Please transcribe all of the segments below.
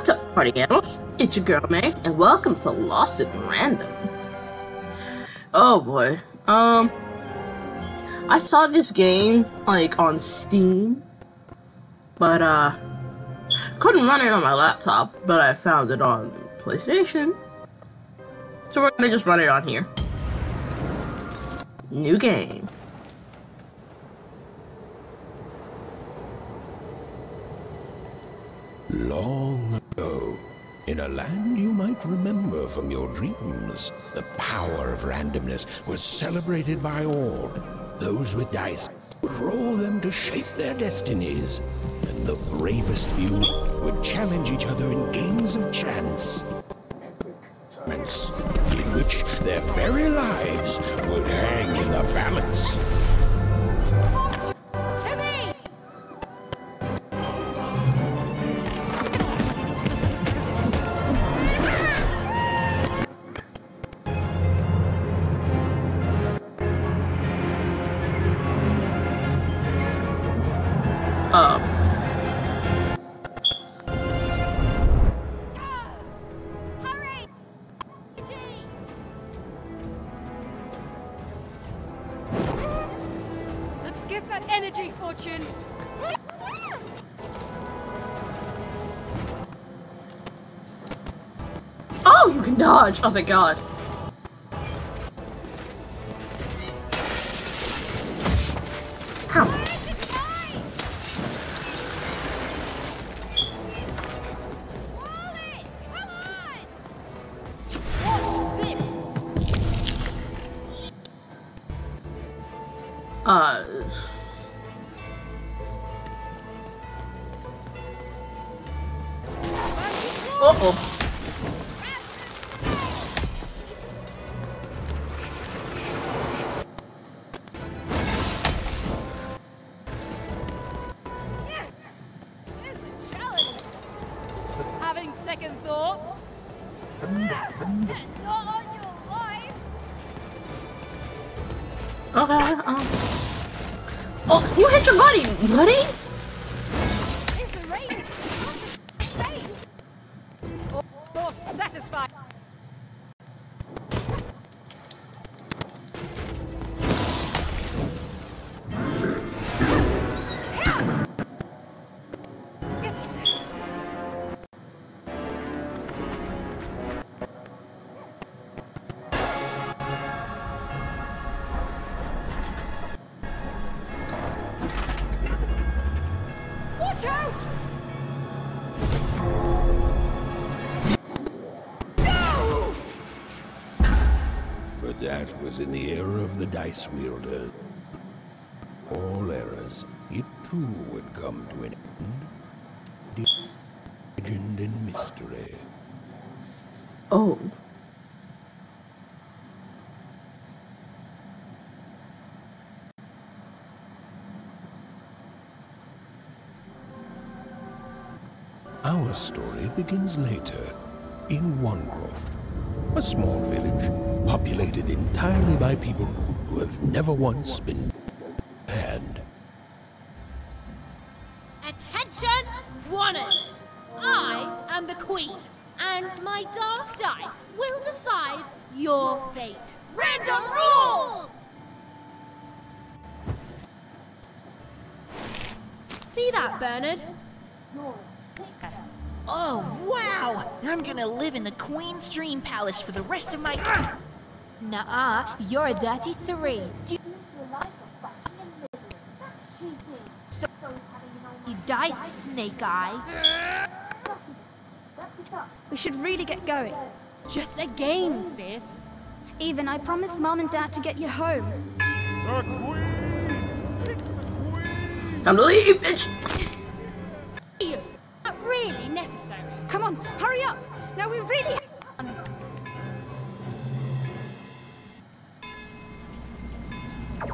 What's up, party animals? It's your girl May, and welcome to Lost at Random. Oh boy, um, I saw this game like on Steam, but uh, couldn't run it on my laptop, but I found it on PlayStation, so we're gonna just run it on here. New game. Long ago, in a land you might remember from your dreams, the power of randomness was celebrated by all. Those with dice would roll them to shape their destinies, and the bravest few would challenge each other in games of chance. In which their very lives would hang in the balance. You can dodge. Oh, thank God. That was in the era of the dice wielder. All errors, it too would come to an end. Legend and mystery. Oh. Our story begins later, in Onecroft, a small village populated entirely by people who have never once been Dream for the rest of my. Nuh-uh, you're a dirty three. Do you, you dice, Snake Eye. We should really get going. Just a game, sis. Even I promised Mom and Dad to get you home. Time to leave, bitch. Not really necessary. Come on, hurry up! Now we really.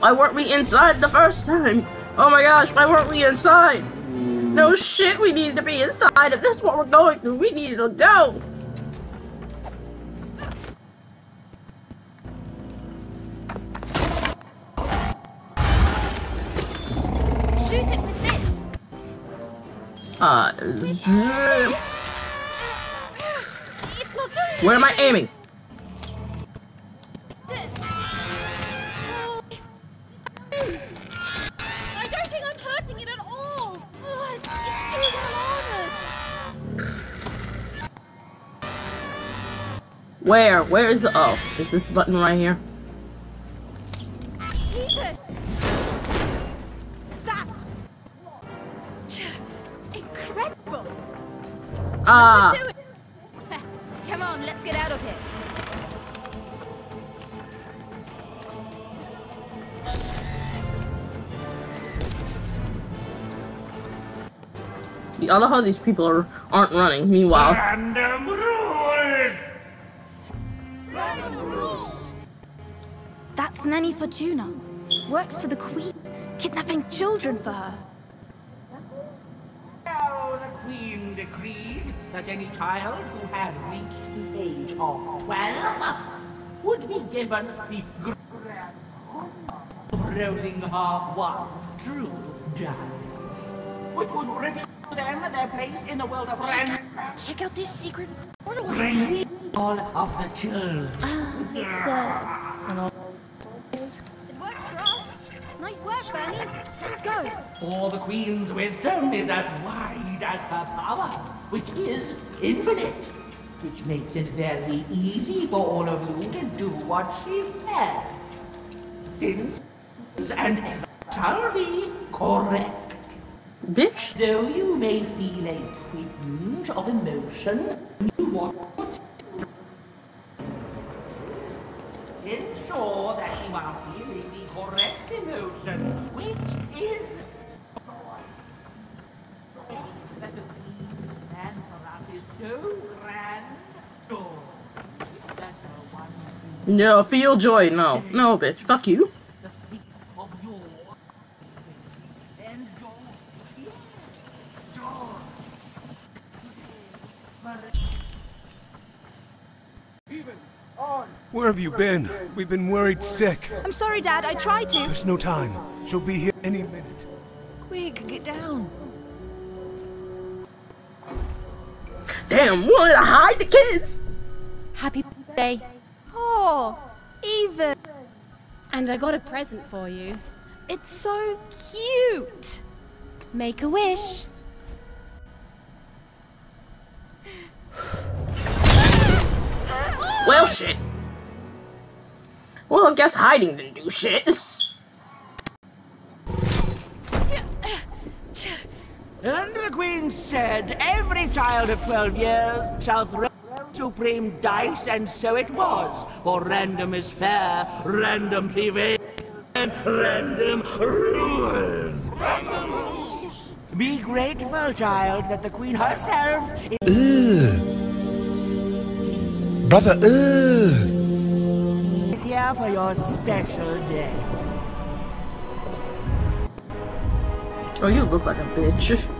Why weren't we inside the first time? Oh my gosh, why weren't we inside? No shit, we needed to be inside. If this is what we're going through, we needed to go. Where? Where is the? Oh, is this button right here? Ethan! That was incredible! Ah, Do it! Come on, let's get out of here. I love how these people are aren't running. Meanwhile, Fortuna. Works for the Queen, kidnapping children for her. Now the Queen decreed that any child who had reached the age of 12 would be given the rolling her one true dice, which would reveal to them their place in the world of random. Check out this secret portal. Bring all of the children. Ah, it uh, For the Queen's wisdom is as wide as her power, which is infinite, which makes it very easy for all of you to do what she said. Since and ever shall be correct. bitch. Though you may feel a twinge of emotion you watch ensure that you are feeling the correct emotion, no feel joy. No, no, bitch. Fuck you. the feet of your and your joy. Where have you been? We've been worried sick. I'm sorry, Dad. I tried to. There's no time. She'll be here any minute. Quick, get down. Damn, wanted to hide the kids. Happy birthday. Oh, Eva. And I got a present for you. It's so cute. Make a wish. Well, shit. Well, I guess hiding didn't do shit. And the said, every child of 12 years shall throw supreme dice, and so it was. For random is fair, random prevails, and random rules. Random rules. Be grateful, child, that the Queen herself uh. Brother, ugh. is here for your special day. Oh, you look like a bitch.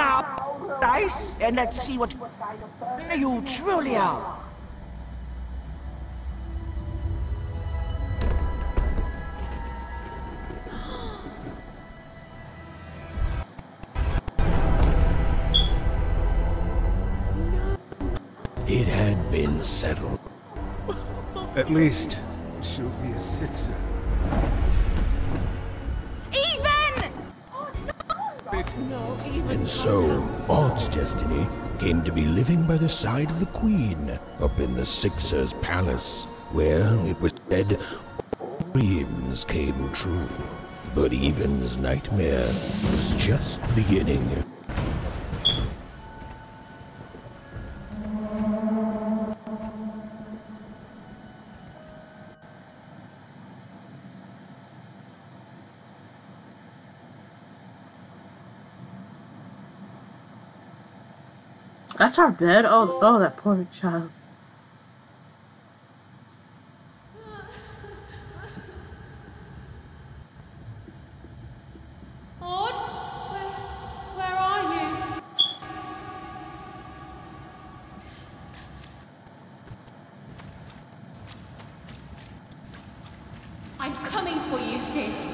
Now, dice, and let's see what you truly are. It had been settled. At least, so, Odd's destiny came to be living by the side of the Queen up in the Sixer's palace, where it was said dreams came true. But Even's nightmare was just beginning. That's our bed? Oh, oh, that poor child. Odd? Where, where are you? I'm coming for you, sis.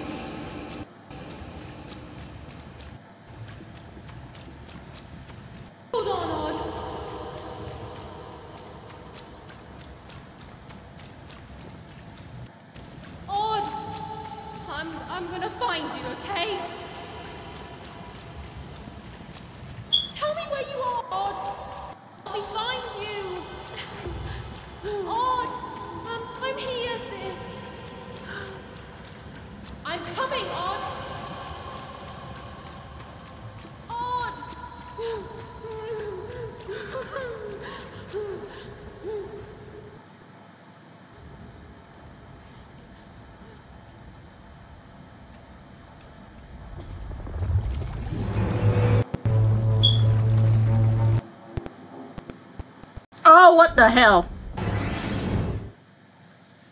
What the hell?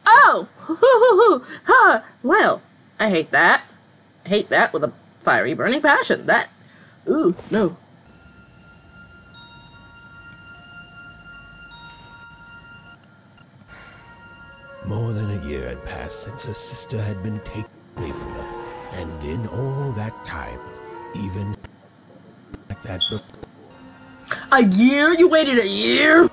Oh! Well, I hate that. I hate that with a fiery burning passion. That. Ooh, no. More than a year had passed since her sister had been taken away from her, and in all that time, even like that book, A year? You waited a year?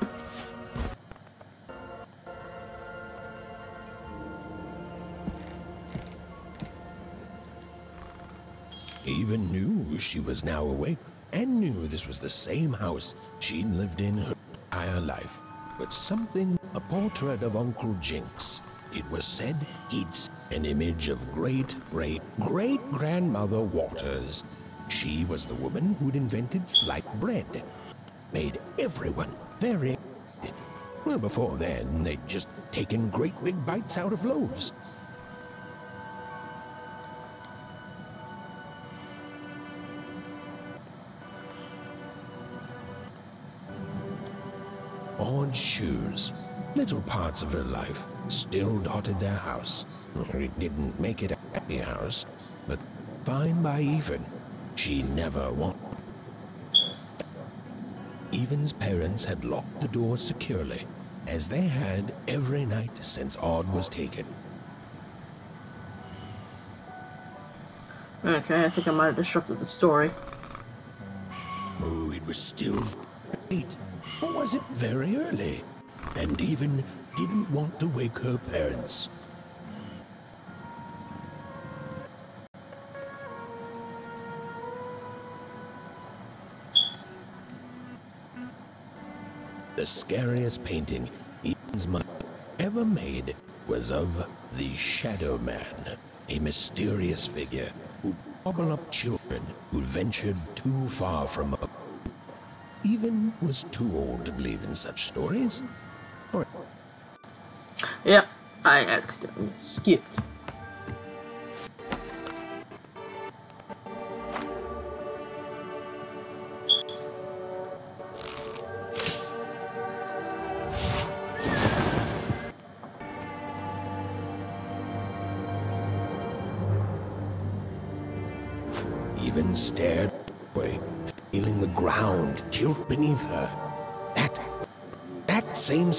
She was now awake, and knew this was the same house she'd lived in her entire life. But something, a portrait of Uncle Jinx. It was said he'd an image of great, great, great grandmother Waters. She was the woman who'd invented sliced bread. Made everyone very. Well, before then, they'd just taken great big bites out of loaves. Odd shoes. Little parts of her life still dotted their house. It didn't make it a happy house, but fine by even. She never wanted. Even's parents had locked the door securely, as they had every night since Odd was taken. Okay, I think I might have disrupted the story. Oh, it was still late. Or was it very early? And even didn't want to wake her parents. The scariest painting Even's mother ever made was of the Shadow Man, a mysterious figure who gobbled up children who ventured too far from her. Even was too old to believe in such stories. Or Yep, I accidentally skipped.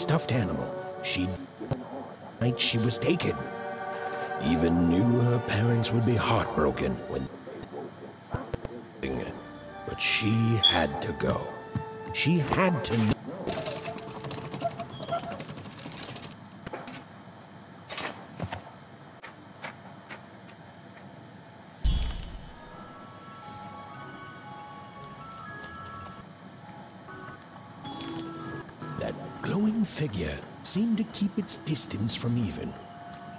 Stuffed animal she night she was taken. Even knew her parents would be heartbroken when. But she had to go. She had to. Distance from Even.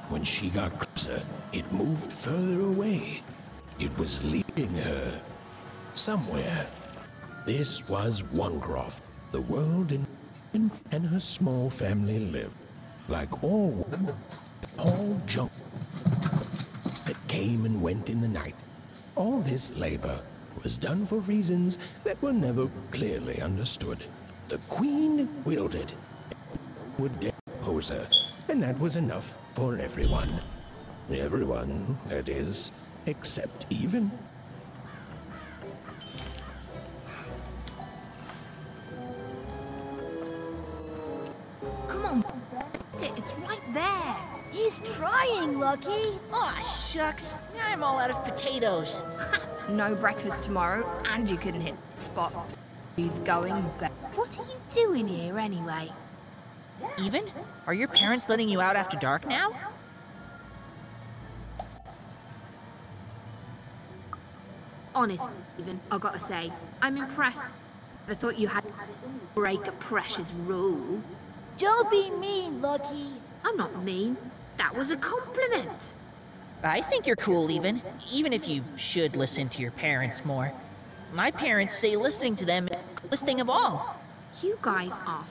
When she got closer, it moved further away. It was leading her somewhere. This was Onecroft, the world in Even and her small family lived. Like all women, all junk that came and went in the night. All this labor was done for reasons that were never clearly understood. The Queen willed it. Would depose her, and that was enough for everyone. Everyone, that is, except even. Come on, it's right there. He's trying, Lucky. Aw, shucks. I'm all out of potatoes. No breakfast tomorrow, and you couldn't hit the spot. He's going back. What are you doing here anyway? Even? Are your parents letting you out after dark now? Honest, even, I gotta say, I'm impressed. I thought you had to break a precious rule. Don't be mean, Lucky. I'm not mean. That was a compliment. I think you're cool, even. Even if you should listen to your parents more. My parents say listening to them is the coolest thing of all. You guys are.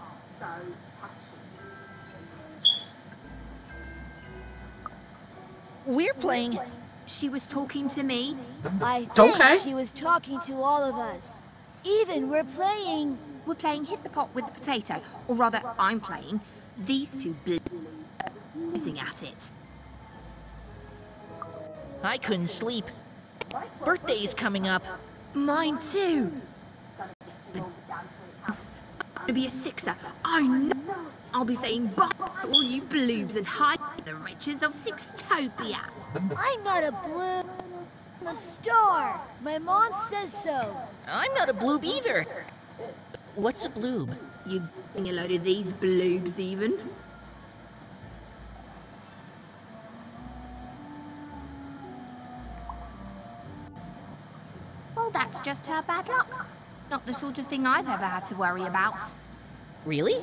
We're playing. She was talking to me. I think Okay. she was talking to all of us. Even we're playing. We're playing hit the pot with the potato, or rather, I'm playing. These two bl- losing at it. I couldn't sleep. Birthday's coming up. Mine too. I'm gonna be a sixer, I know. I'll be saying bye to all you bloobs and hide the riches of Sixtopia. I'm not a blue. I'm a star. My mom says so. I'm not a bloob either. What's a bloob? You getting a load of these bloobs even? Well, that's just her bad luck. Not the sort of thing I've ever had to worry about. Really?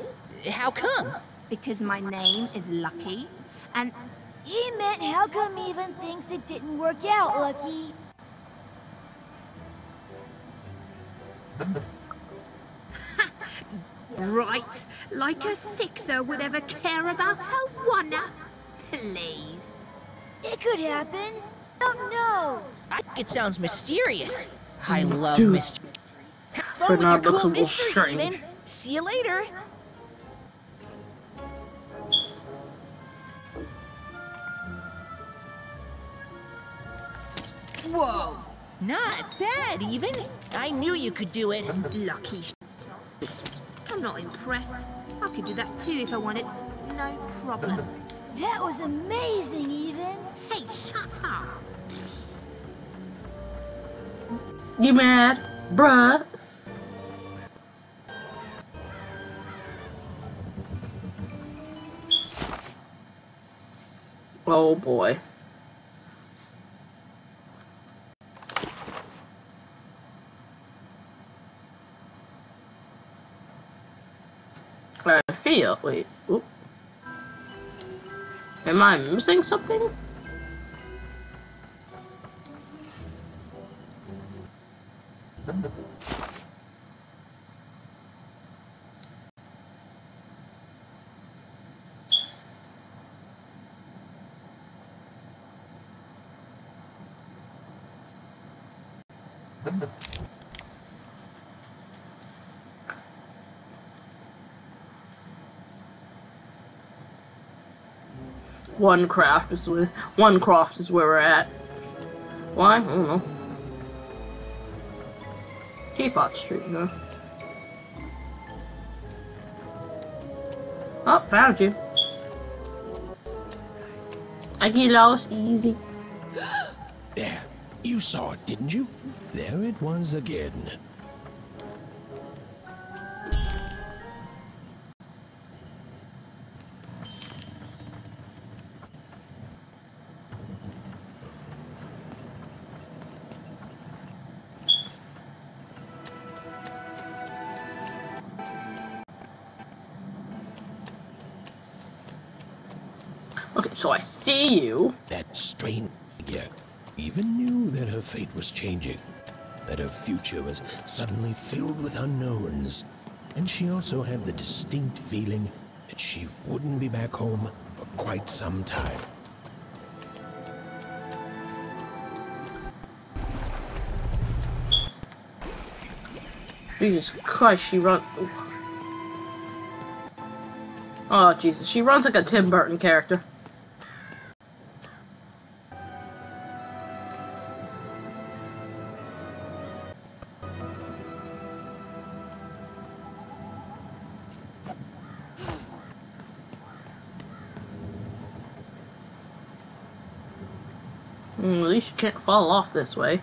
How come? Because my name is Lucky, and He meant how come even thinks it didn't work out, Lucky? right, like a sixer would ever care about a wanna. Please. It could happen. Don't know. I it sounds mysterious. I mm. love Dude. mystery. Have fun with Bernard your looks cool a little mystery, strange. Even. See you later. Whoa, Not bad, even. I knew you could do it. lucky. I'm not impressed. I could do that too if I wanted. No problem. That was amazing, even. Hey, shut up. You mad, bruh? Oh boy. Wait. Oop. Am I missing something? Onecroft is where Onecroft is where we're at. Why? I don't know. Teapot Street, no. Oh, found you. I get lost easy. There, you saw it, didn't you? There it was again. Okay, so I see you. That strange figure even knew that her fate was changing, that her future was suddenly filled with unknowns. And she also had the distinct feeling that she wouldn't be back home for quite some time. Jesus Christ, she run. Oh ah, Jesus, she runs like a Tim Burton character. Can't fall off this way.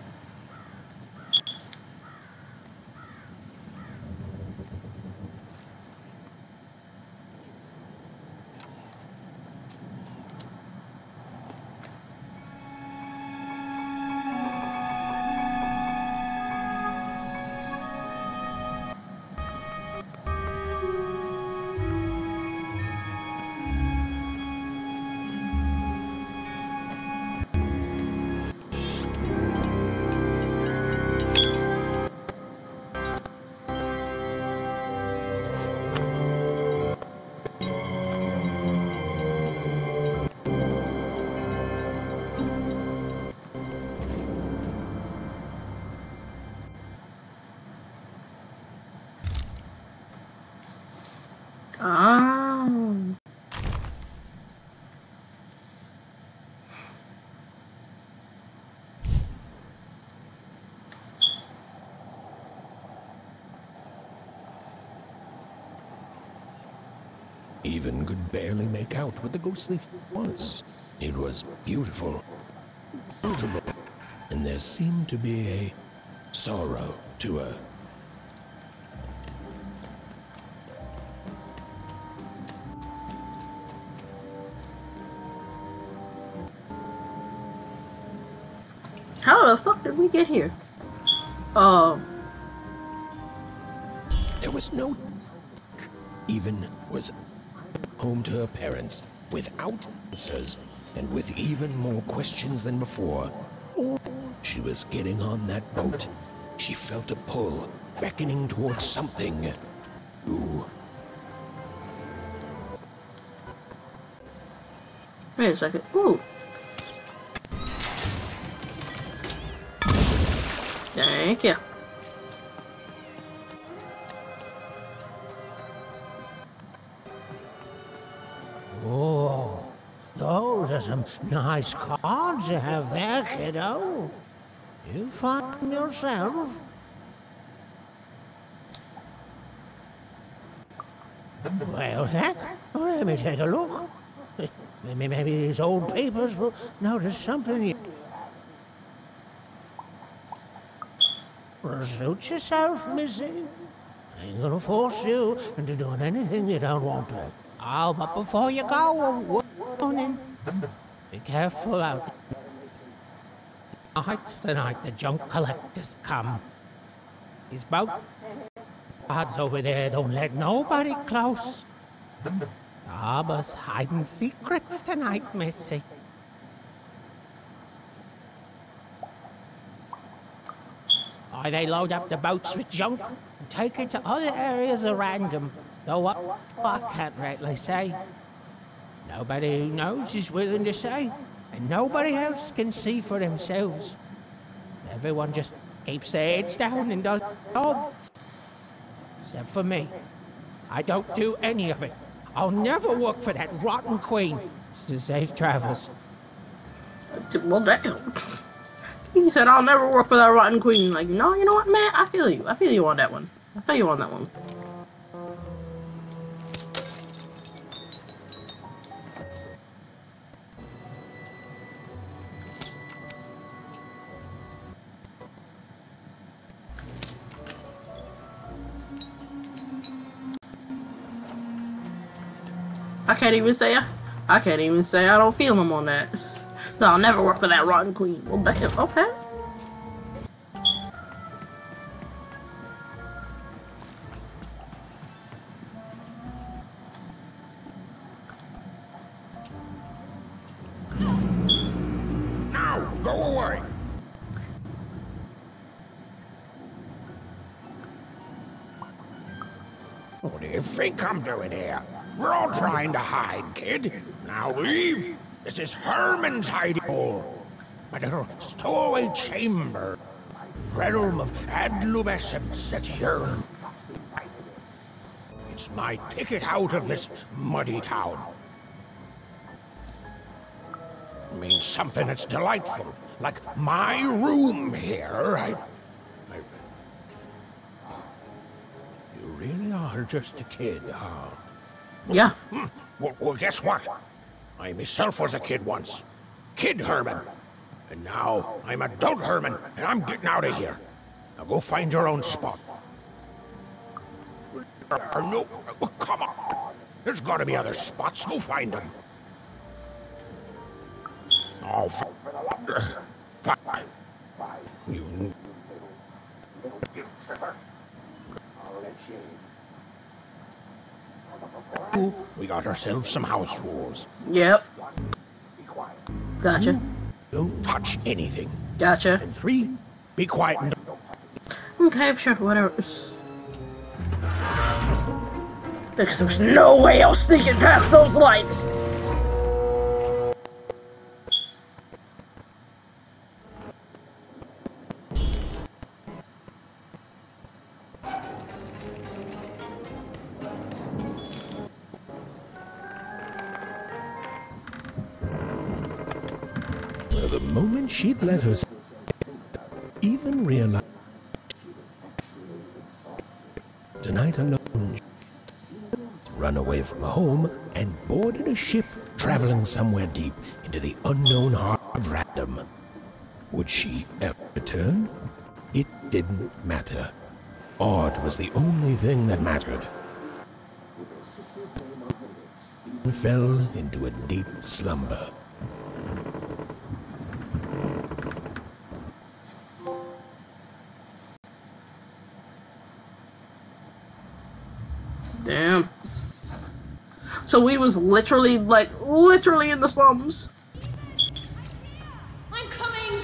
Even could barely make out what the ghostly was. It was beautiful, beautiful, and there seemed to be a sorrow to her. How the fuck did we get here? Oh, even more questions than before. She was getting on that boat. She felt a pull, beckoning towards something. Ooh, wait a second. Ooh. Thank you. Nice cards you have there, kiddo. You find yourself? Well, heck, let me take a look. Maybe, these old papers will notice something you... Suit yourself, missy. I ain't gonna force you into doing anything you don't want to. Oh, but before you go, careful out. Tonight's the night the junk collectors come. These boat odds over there don't let nobody close. Harbor's hiding secrets tonight, Missy. Or they load up the boats with junk and take it to other areas at random. Though what I can't rightly say. Nobody who knows is willing to say, and nobody else can see for themselves. Everyone just keeps their heads down and does job. Except for me. I don't do any of it. I'll never work for that rotten queen. Safe travels. Well, damn. He said, I'll never work for that rotten queen. Like, no, you know what, man? I feel you. I feel you on that one. I feel you on that one. Can't even say I, can't even say I don't feel him on that. No, I'll never work for that rotten queen. Well, damn. Okay. go away. What do you think I'm doing here? We're all trying to hide, kid. Now leave. This is Herman's hiding hole. My little stowaway chamber. realm of adolescence that yearn. It's my ticket out of this muddy town. It means something that's delightful, like my room here. I, I, you really are just a kid, huh? Yeah. Well, well, guess what? I myself was a kid once. Kid Herman. And now I'm adult Herman, and I'm getting out of here. Now go find your own spot. Uh, no, come on. There's got to be other spots. Go find them. Oh, f- fine. You. Ooh, We got ourselves some house rules. Yep. Gotcha. Don't touch anything. Gotcha. And three, be quiet and Okay, sure, whatever. Because there's no way I was sneaking past those lights. She'd let herself even realize she was actually exhausted. tonight alone run away from home and boarded a ship traveling somewhere deep into the unknown heart of random. Would she ever return? It didn't matter. Odd was the only thing that mattered. And fell into a deep slumber. So we was literally, like, literally in the slums. I'm coming!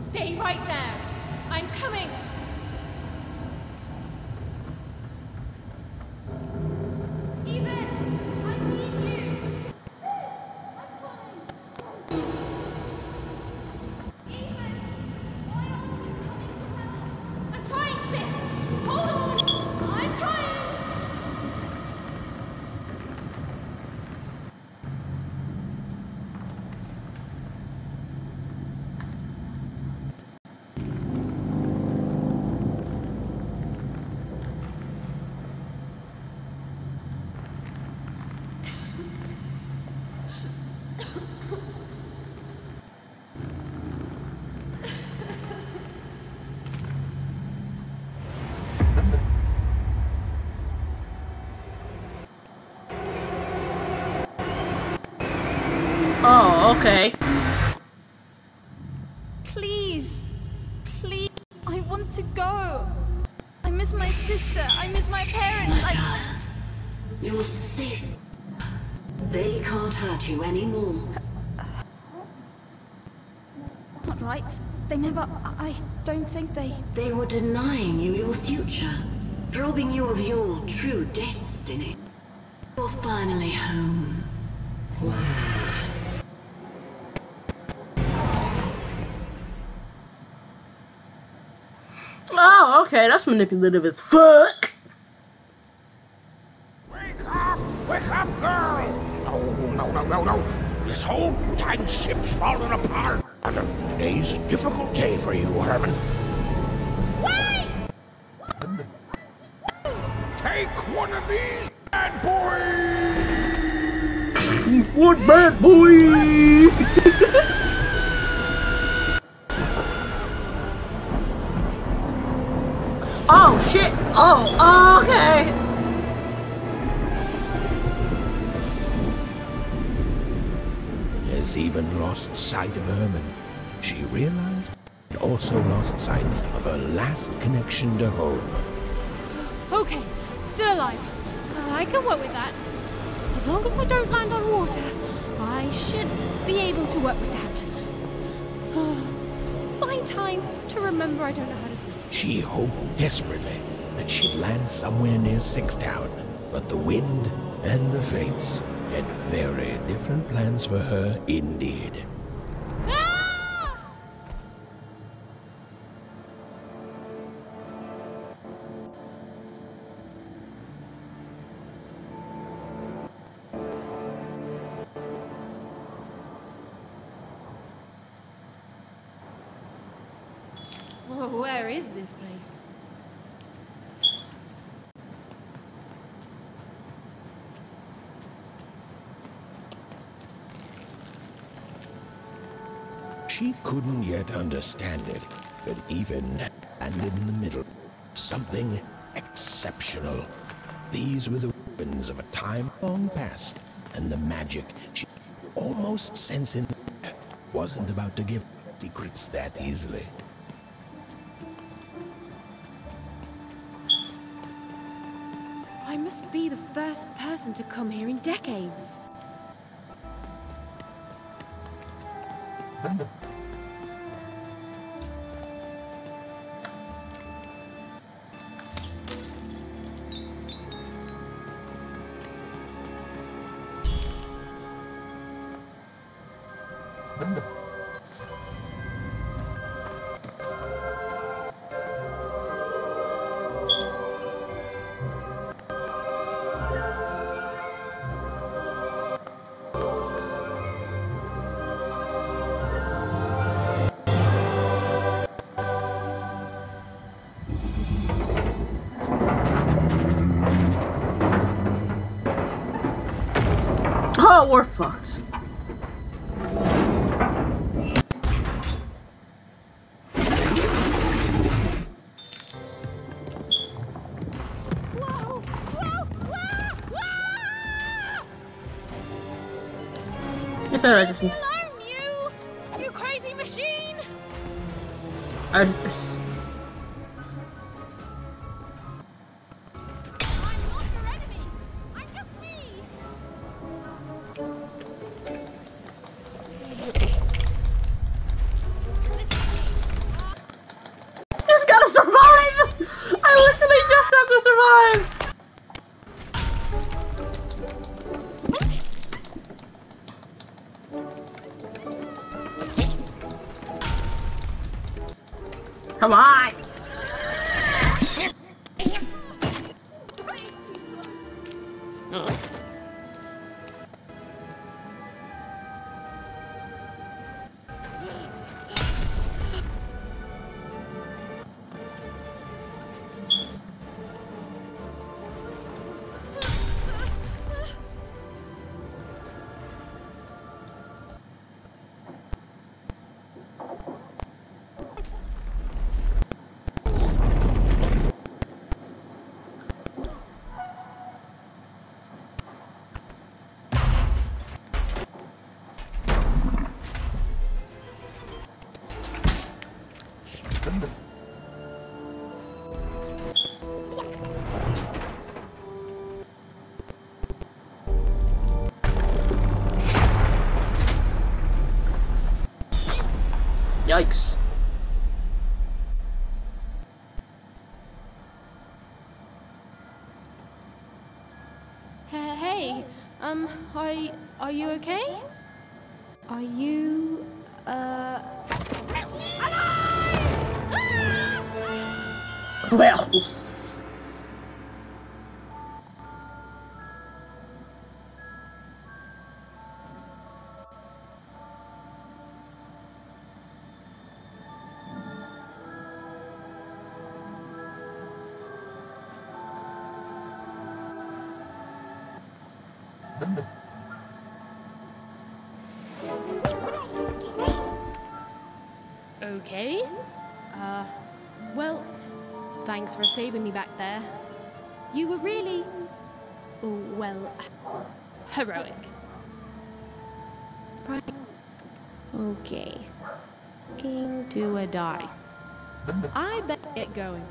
Stay right there. I'm coming. I'm trying, sis. Hold on. I'm trying. Oh, okay. Please, please, I want to go. I miss my sister. I miss my parents. My I. You're safe. They can't hurt you anymore. That's not right. They never. I don't think they. They were denying you your future, robbing you of your true destiny. You're finally home. Oh, okay, that's manipulative as fuck. Wake up! Wake up, girl! No, no, no, no, no. This whole time ship's falling apart. Today's a difficult day for you, Herman. Wait! Take one of these bad boys! What bad boy? oh shit! Oh, oh okay. Has even lost sight of Herman. She realized and also lost sight of her last connection to home. Okay, still alive. I can work with that. As long as I don't land on water, I should be able to work with that. Oh, Find time to remember I don't know how to. She hoped desperately that she'd land somewhere near Sixtopia, but the wind And the Fates had very different plans for her indeed. Couldn't yet understand it, but Even landed in the middle, something exceptional. These were the weapons of a time long past, and the magic she almost sense in the wasn't about to give secrets that easily. I must be the first person to come here in decades. We're fucked. Is that I just Alone, you! You crazy machine! I Yikes. Hey, hey, um, are, are you okay? Are you, uh... Well. Thanks for saving me back there. You were really, well, heroic. Okay. King to a dice. I better get going.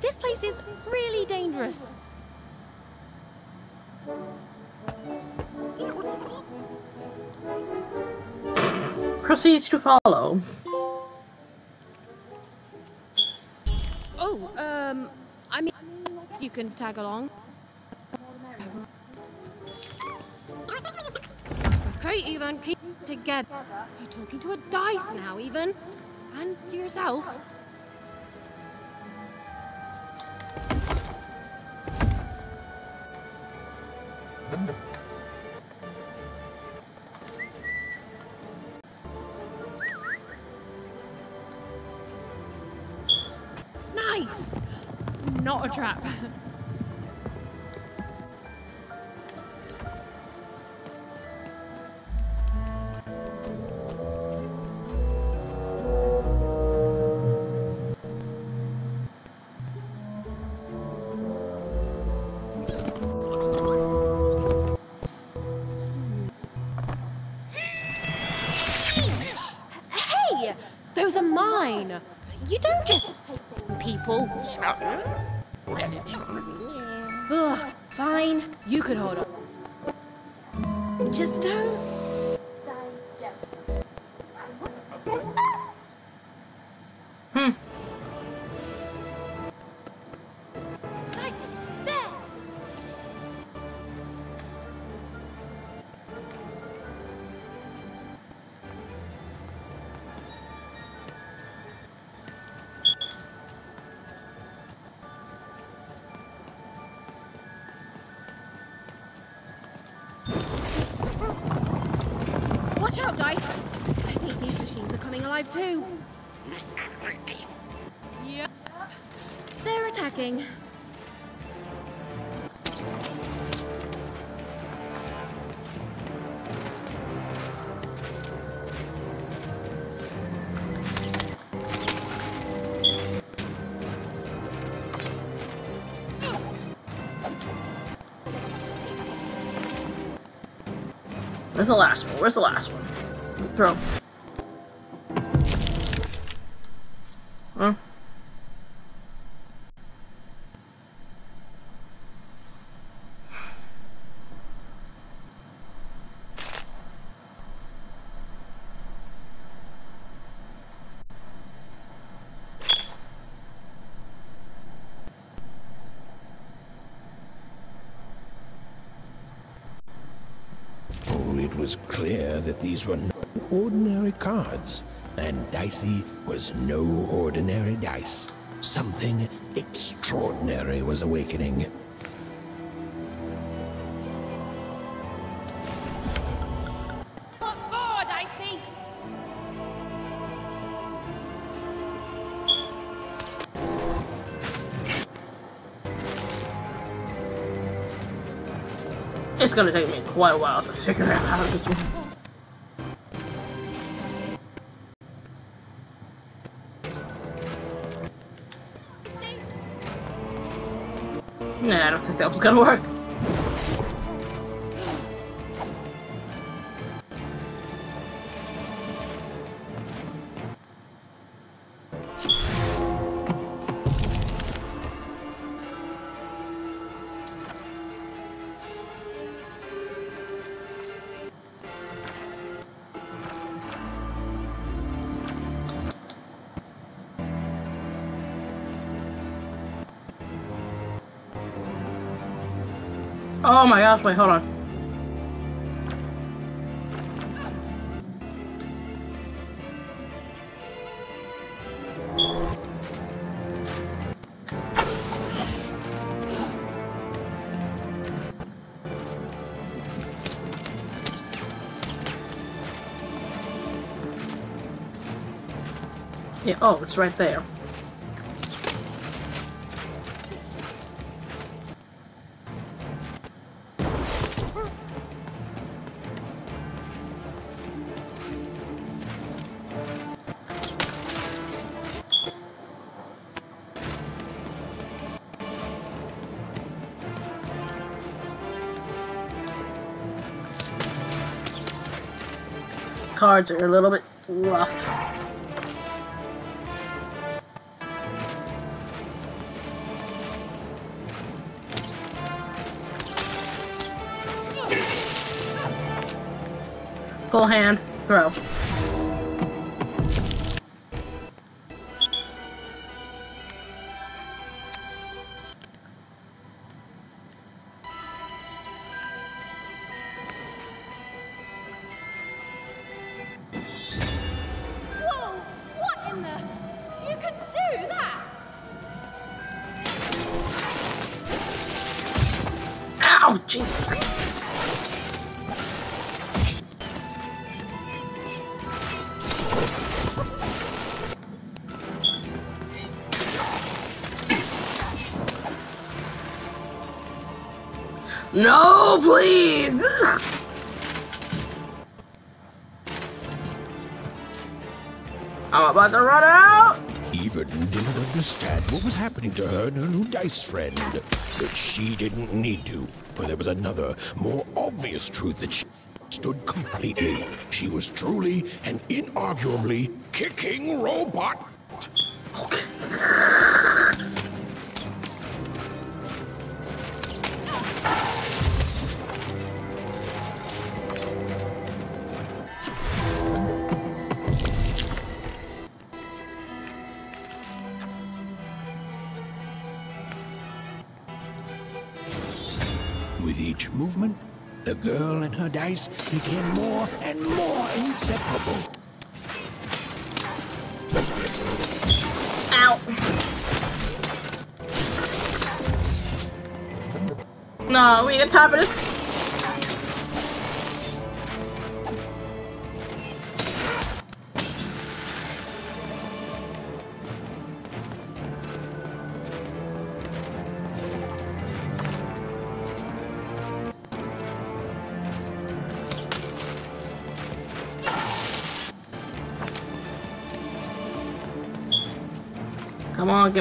This place is really dangerous. Proceeds to follow. Um, I mean, you can tag along. Okay, even keep together. You're talking to a dice now, Even, and to yourself. People. Ugh, fine. You could hold on. Just don't. Where's the last one? Where's the last one? Throw. Was clear that these were no ordinary cards, and Dicey was no ordinary dice. Something extraordinary was awakening. It's gonna take me quite a while to figure out how this one. Nah, I don't think that was gonna work. My gosh, wait, hold on. Yeah, oh, it's right there. Cards are a little bit rough. Full hand, throw. No, please! I'm about to run out! Even didn't understand what was happening to her and her new dice friend. But she didn't need to, for there was another, more obvious truth that she stood completely. She was truly and inarguably kicking robot. Dice became more and more inseparable. Ow. No, we ain't got time for this.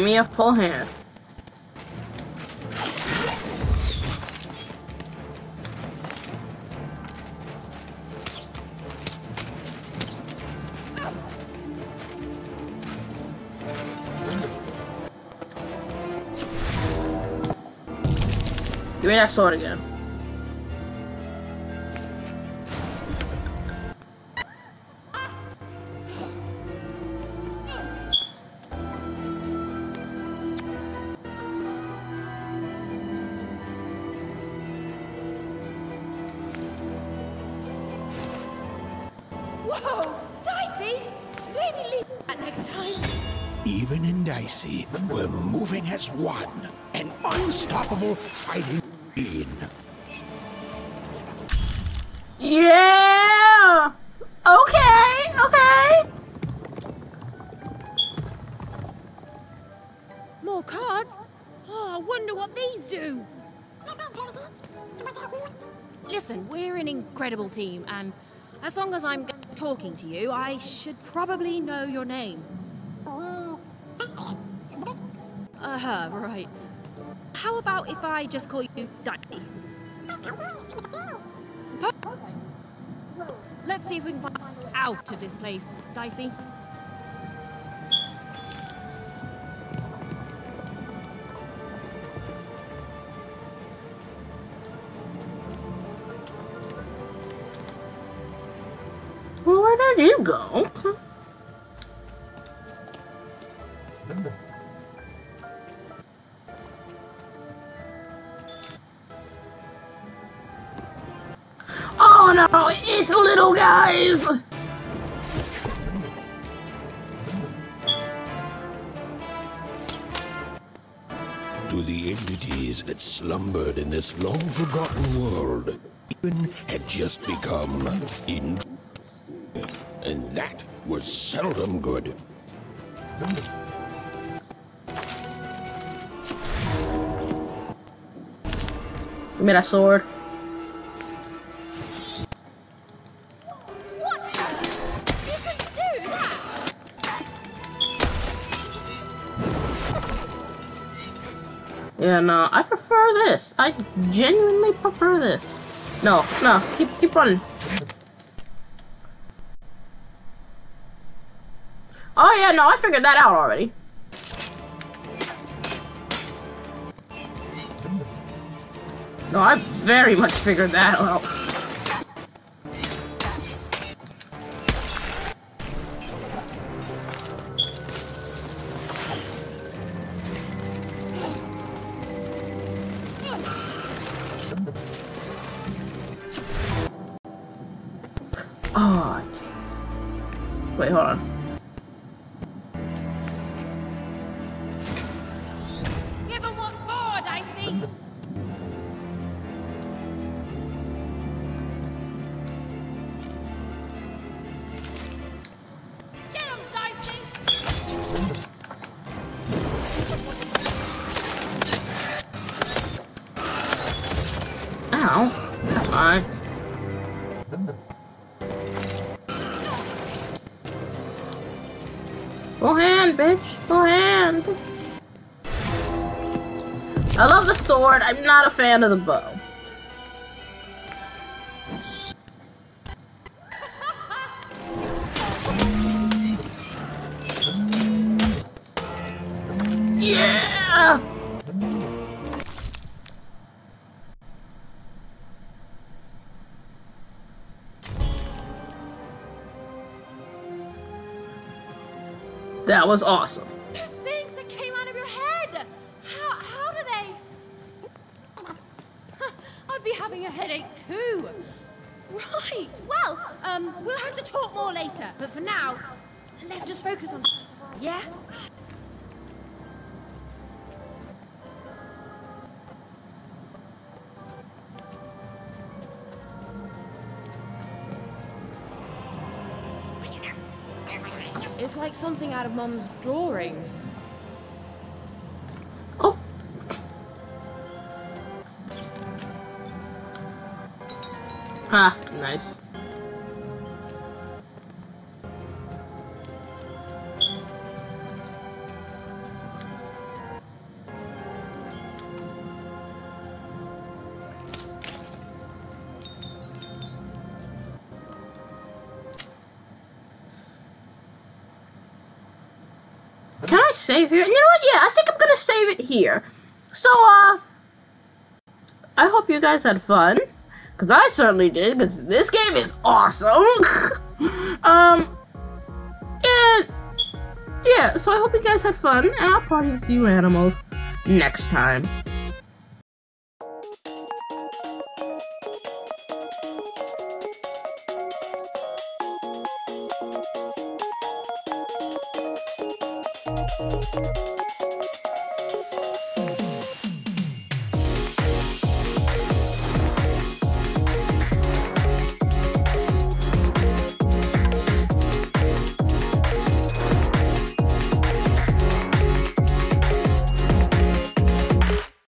Me a full hand. Give me that sword again. As one, an unstoppable fighting machine. Yeah! Okay, okay. More cards? Oh, I wonder what these do. Listen, we're an incredible team, and as long as I'm talking to you, I should probably know your name. Right. How about if I just call you Dicey? Let's see if we can find out of this place, Dicey. Well, where did you go? Oh it's little guys! To the entities that slumbered in this long forgotten world, Even had just become in. And that was seldom good. Give me that sword. Prefer this. I genuinely prefer this. No, no, keep keep running. Oh yeah, no, I figured that out already. No, I very much figured that out. Wait, hold on. I love the sword. I'm not a fan of the bow. Was awesome. It's like something out of Mom's drawings. Oh. Nice. Save here? And you know what? Yeah, I think I'm gonna save it here. So, uh, I hope you guys had fun. Because I certainly did, because this game is awesome. um, and, yeah, so I hope you guys had fun, and I'll party with you animals next time.